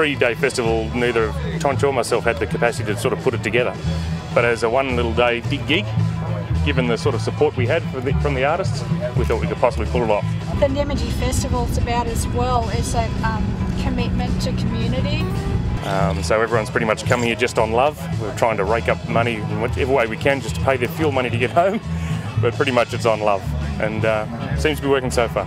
three-day festival, neither Tonch or myself had the capacity to sort of put it together. But as a one little day big gig, given the sort of support we had from the, from the artists, we thought we could possibly pull it off. The Nymagee Festival's about as well as a um, commitment to community. Um, so everyone's pretty much come here just on love. We're trying to rake up money in whichever way we can just to pay their fuel money to get home, but pretty much it's on love, and uh, seems to be working so far.